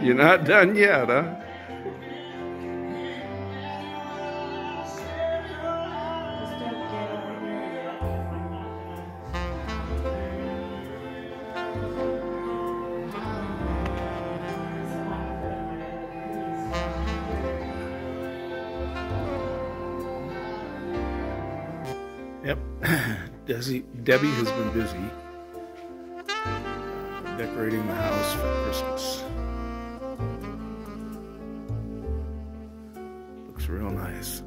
You're not done yet, huh? Yep. Desi, Debbie has been busy decorating the house for Christmas. looks real nice.